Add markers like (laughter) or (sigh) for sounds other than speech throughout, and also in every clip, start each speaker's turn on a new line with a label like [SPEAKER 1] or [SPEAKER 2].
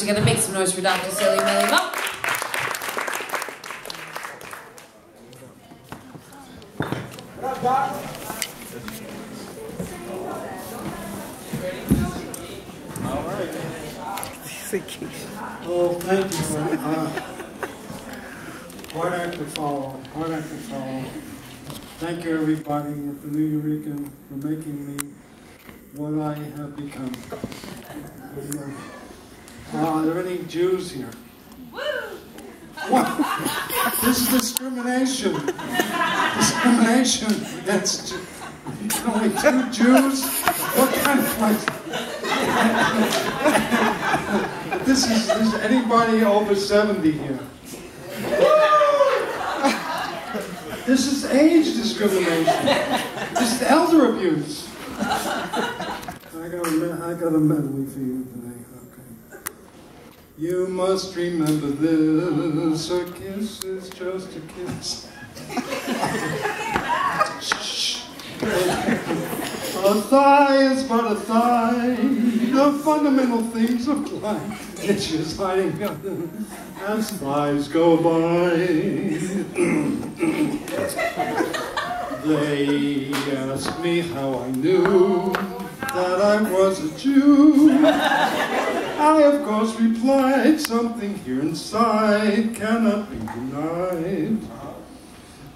[SPEAKER 1] together. Make some noise for Dr. Millie Mo.
[SPEAKER 2] Oh, thank you. Uh, hard act to follow. Thank you, everybody at the Nuyorican for making me what I have become. Uh, are there any Jews here? (laughs) This is discrimination. Discrimination against Jew- only two Jews? What kind of like? This is, is anybody over 70 here? This is age discrimination. This is elder abuse. I got a, I got a medley for you. You must remember this: a kiss is just a kiss. A thigh is but a thigh. The fundamental things of life. It's just hiding as thighs go by. They asked me how I knew that I was a Jew. I, of course, replied, something here inside cannot be denied.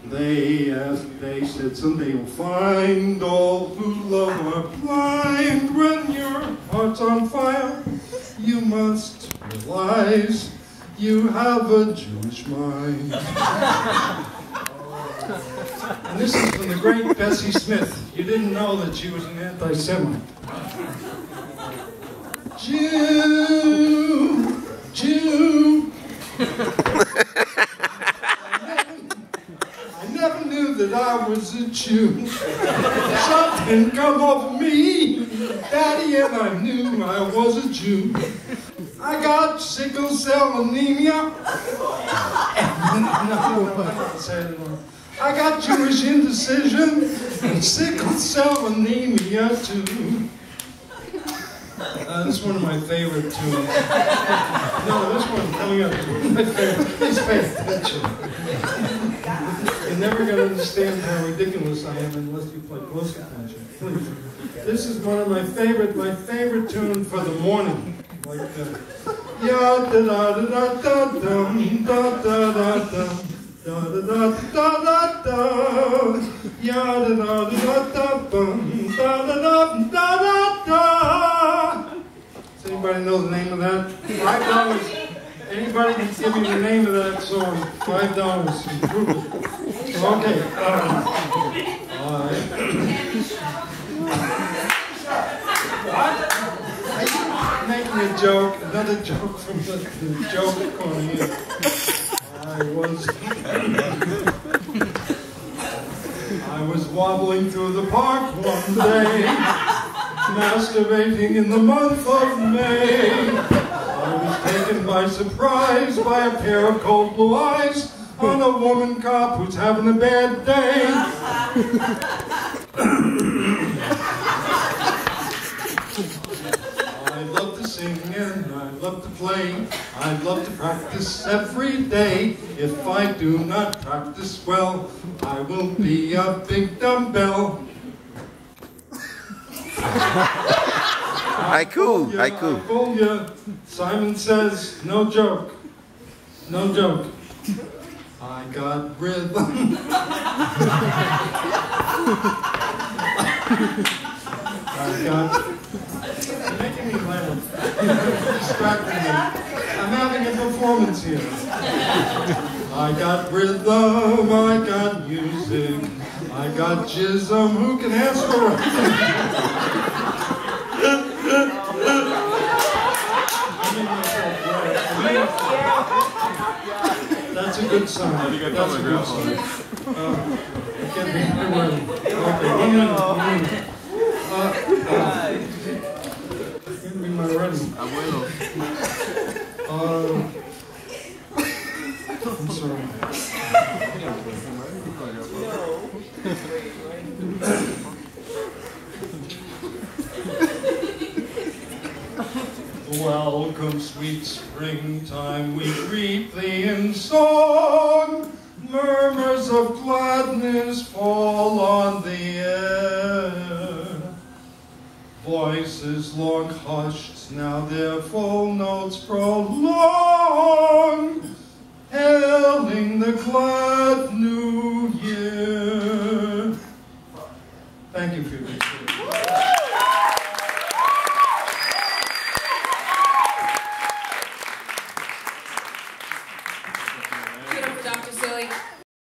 [SPEAKER 2] They asked, they said, someday you'll find all who love are blind. When your heart's on fire, you must realize you have a Jewish mind. And this is from the great Bessie Smith. You didn't know that she was an anti-Semite. Jew, Jew. (laughs) I never knew that I was a Jew. Something come over me, Daddy, and I knew I was a Jew. I got sickle cell anemia. (laughs) no, I got Jewish indecision and sickle cell anemia too. Uh, this one of my favorite tunes. No, this one coming up is my favorite. Please pay attention. You're never going to understand how ridiculous I am unless you play close attention. Please. This is one of my favorite, my favorite tune for the morning. Like, uh, ya da da da da da dum da da da dum. Da da da da da da, ya da da da da da da da da da anybody know the name of that? Five dollars. Anybody can give me the name of that song? Five dollars. Okay. Um, all right. Making a joke, another joke from the, the joke corner. I was I was wobbling through the park one day, masturbating in the month of May. I was taken by surprise by a pair of cold blue eyes on a woman cop who's having a bad day. I love to sing and I love to play. I love to practice every day. If I do not practice well, I will be a big dumbbell.
[SPEAKER 3] Haiku,
[SPEAKER 2] Yeah, I
[SPEAKER 3] haiku.
[SPEAKER 2] told ya. Simon says, no joke. No joke. I got rhythm. I got. You're making me laugh. You're distracting me. I'm having a performance here. I got rhythm, I got music, I got jism. Who can ask for it? That's a good sign. That's a good sign. Uh, I can't be everywhere. Okay, one minute, one minute. Uh, uh, Give me my ready. Uh, I'm sorry. (laughs) Welcome, sweet springtime, we greet thee in song. Murmurs of gladness fall on the air. Voices long hushed, now their full notes prolong, the glad new year. Thank you for your